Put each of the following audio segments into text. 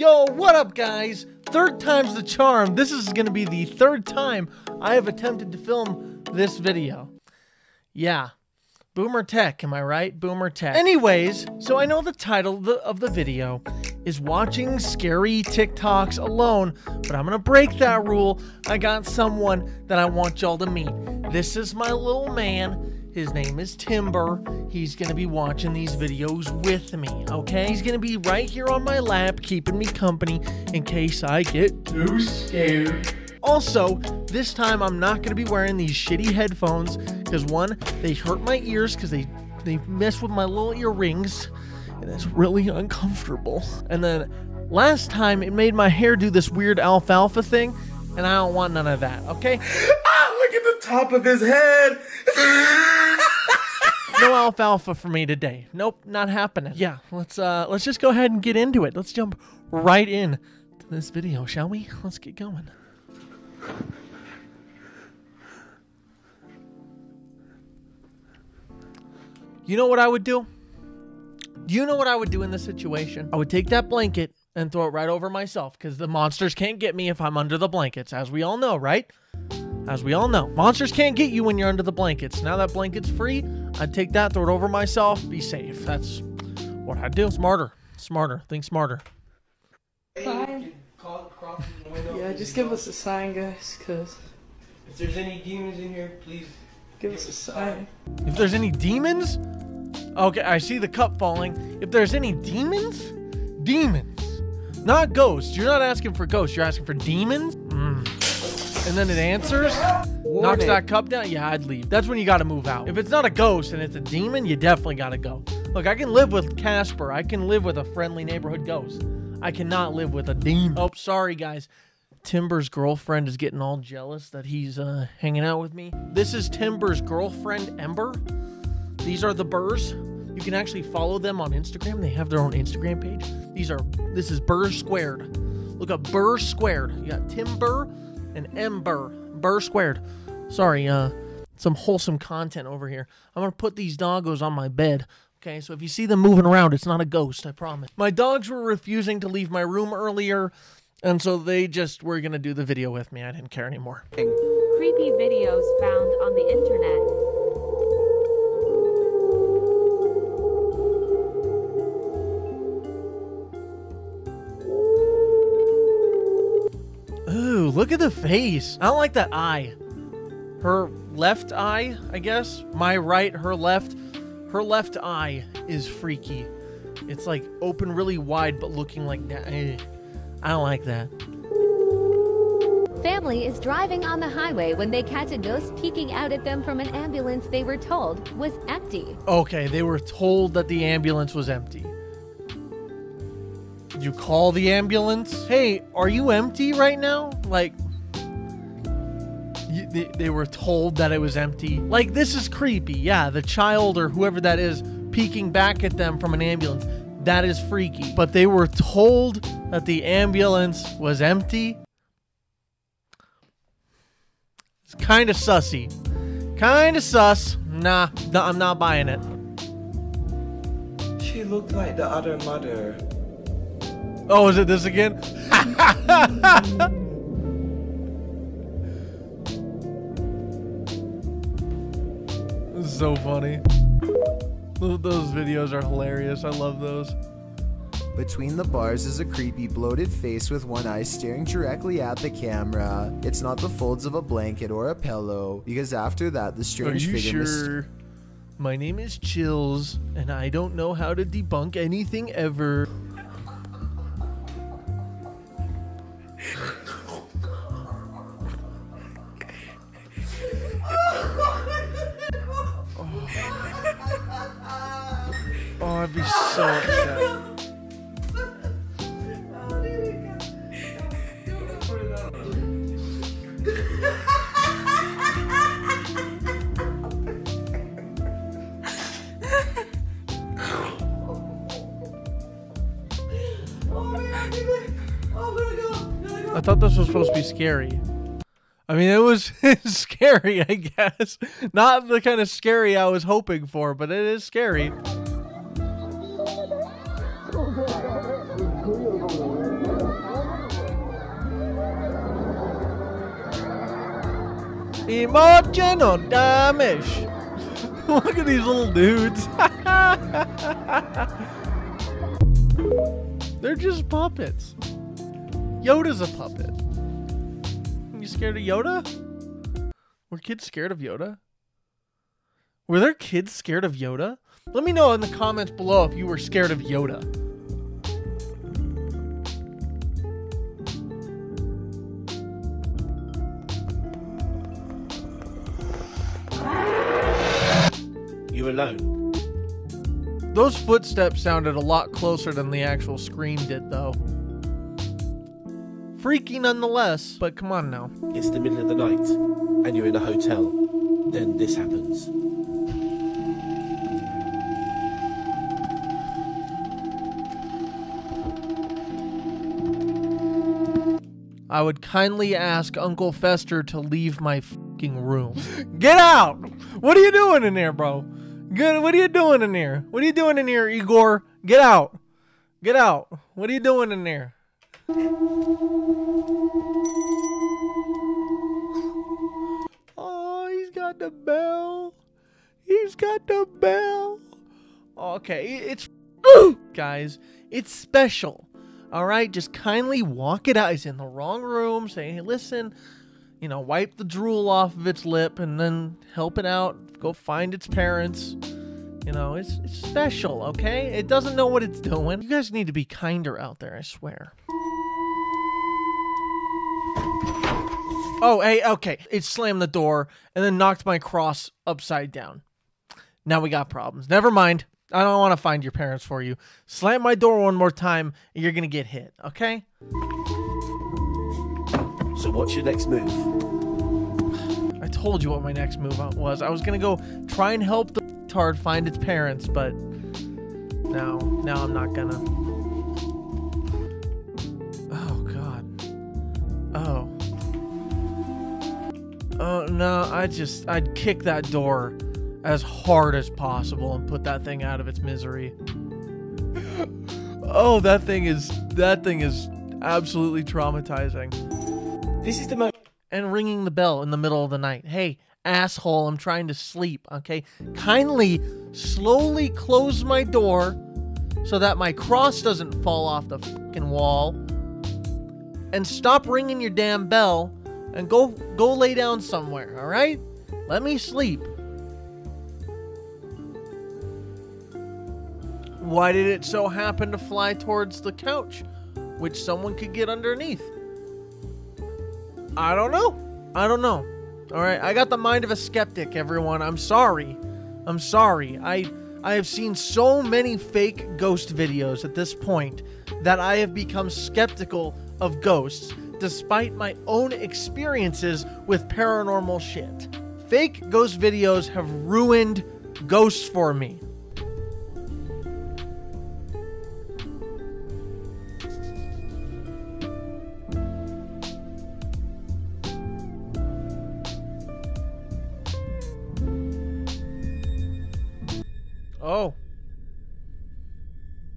Yo, what up, guys? Third time's the charm. This is to be the third time I have attempted to film this video. Yeah. Boomer Tech, am I right? Boomer Tech. Anyways, so I know the title of the, of the video is watching scary TikToks alone, but I'm gonna break that rule. I got someone that I want y'all to meet. This is my little man. His name is Timber. He's gonna be watching these videos with me, okay? He's gonna be right here on my lap, keeping me company in case I get too scared. Also, this time I'm not going to be wearing these shitty headphones because one, they hurt my ears because they they mess with my little earrings and it's really uncomfortable. And then last time it made my hair do this weird alfalfa thing and I don't want none of that, okay? Ah! Look at the top of his head. no alfalfa for me today. Nope, not happening. Yeah, let's uh let's just go ahead and get into it. Let's jump right in to this video, shall we? Let's get going. You know what I would do? Do you know what I would do in this situation? I would take that blanket and throw it right over myself because the monsters can't get me if I'm under the blankets, as we all know, right? As we all know, monsters can't get you when you're under the blankets. Now that blanket's free, I'd take that, throw it over myself, be safe. That's what I'd do. Smarter. Smarter. Think smarter. Sign. Yeah, just give us a sign, guys, because If there's any demons in here, please. give us a sign. If there's any demons? Okay, I see the cup falling. If there's any demons? Demons. Not ghosts. You're not asking for ghosts. You're asking for demons? And then it answers? Knocks that cup down? Yeah, I'd leave. That's when you gotta move out. If it's not a ghost and it's a demon, you definitely gotta go. Look, I can live with Casper. I can live with a friendly neighborhood ghost. I cannot live with a demon. Oh, sorry, guys. Timber's girlfriend is getting all jealous that he's uh, hanging out with me. This is Timber's girlfriend, Ember. These are the Burrs. You can actually follow them on Instagram. They have their own Instagram page. These are this is Burr Squared. Look up Burr Squared. You got Timber and Ember. Burr Squared. Sorry, uh, some wholesome content over here. I'm gonna put these doggos on my bed. Okay, so if you see them moving around, it's not a ghost, I promise. My dogs were refusing to leave my room earlier, and so they just were gonna do the video with me. I didn't care anymore. Creepy videos found on the internet. Look at the face. I don't like that eye. Her left eye, I guess. My right, her left. Her left eye is freaky. It's like open really wide, but looking like that. Eh. I don't like that. Family is driving on the highway when they catch a ghost peeking out at them from an ambulance they were told was empty. Okay, they were told that the ambulance was empty. You call the ambulance? Hey, are you empty right now? Like, they, they were told that it was empty. Like, this is creepy. Yeah, the child or whoever that is peeking back at them from an ambulance. That is freaky. But they were told that the ambulance was empty. It's kind of sussy. Kind of sus. Nah, no, I'm not buying it. She looked like the other mother. Oh, is it this again? so funny. Those videos are hilarious. I love those. Between the bars is a creepy, bloated face with one eye staring directly at the camera. It's not the folds of a blanket or a pillow, because after that, the Are strange you figure. sure? My name is Chills, and I don't know how to debunk anything ever. Be so upset. I thought this was supposed to be scary. I mean, it was scary, I guess. Not the kind of scary I was hoping for, but it is scary. Emotional damage. Look at these little dudes. They're just puppets. Yoda's a puppet. You scared of Yoda? Were kids scared of Yoda? Were there kids scared of Yoda? Let me know in the comments below if you were scared of Yoda. Alone. Those footsteps sounded a lot closer than the actual scream did, though. Freaky nonetheless, but come on now. It's the middle of the night, and you're in a hotel. Then this happens. I would kindly ask Uncle Fester to leave my fucking room. Get out! What are you doing in there, bro? Good. What are you doing in there? What are you doing in here, Igor? Get out! Get out! What are you doing in there? Oh, he's got the bell. He's got the bell. Oh, okay, it's guys. It's special. All right, just kindly walk it out. He's in the wrong room. Say, hey, listen, you know, wipe the drool off of its lip and then help it out. Go find its parents. You know, it's, it's special, okay? It doesn't know what it's doing. You guys need to be kinder out there, I swear. Oh, hey, okay. It slammed the door and then knocked my cross upside down. Now we got problems. Never mind. I don't want to find your parents for you. Slam my door one more time and you're going to get hit, okay? So what's your next move? I told you what my next move was. I was to go try and help the tard find its parents, but now, now I'm not to. Oh, God. Oh. Oh, no, I just, I'd kick that door as hard as possible and put that thing out of its misery. oh, that thing is, that thing is absolutely traumatizing. This is the moment. And ringing the bell in the middle of the night. Hey, asshole, I'm trying to sleep, okay? Kindly slowly close my door so that my cross doesn't fall off the fucking wall. And stop ringing your damn bell and go go lay down somewhere, all right? Let me sleep. Why did it so happen to fly towards the couch, which someone could get underneath? I don't know. I don't know. All right, I got the mind of a skeptic, everyone. I'm sorry. I'm sorry. I I have seen so many fake ghost videos at this point that I have become skeptical of ghosts despite my own experiences with paranormal shit. Fake ghost videos have ruined ghosts for me.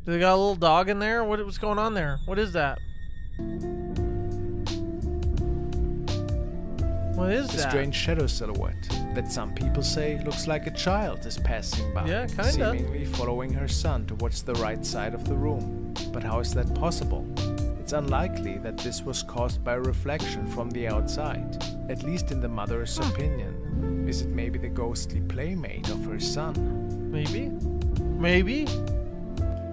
Do they got a little dog in there? What what's going on there? What is that? What is A that? A strange shadow silhouette that some people say looks like a child is passing by, Yeah, kinda. seemingly following her son towards the right side of the room. But how is that possible? It's unlikely that this was caused by a reflection from the outside, at least in the mother's opinion. Is it maybe the ghostly playmate of her son? Maybe. Maybe.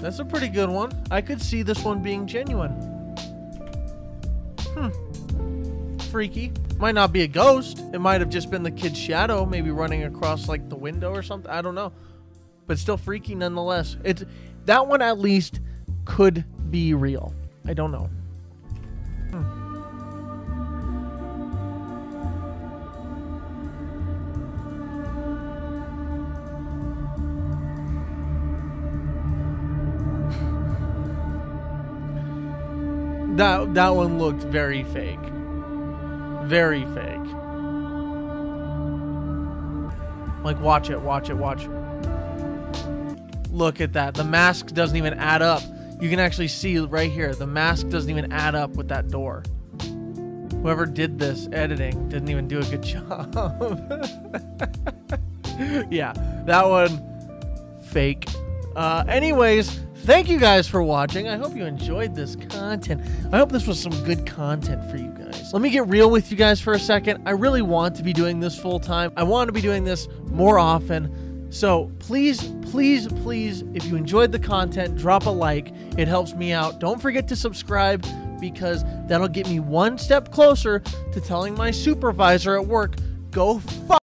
That's a pretty good one. I could see this one being genuine. Hmm. Freaky. Might not be a ghost. It might have just been the kid's shadow, maybe running across like the window or something. I don't know. But still freaky nonetheless. It's that one at least could be real. I don't know. That that one looked very fake. Very fake. Like watch it, watch it, watch. Look at that. The mask doesn't even add up. You can actually see right here. The mask doesn't even add up with that door. whoever did this editing didn't even do a good job. yeah, that one fake. Uh, anyways, thank you guys for watching. I hope you enjoyed this content. I hope this was some good content for you guys. Let me get real with you guys for a second. I really want to be doing this full time. I want to be doing this more often. So please, please, please, if you enjoyed the content, drop a like. It helps me out. Don't forget to subscribe because that'll get me one step closer to telling my supervisor at work, go fuck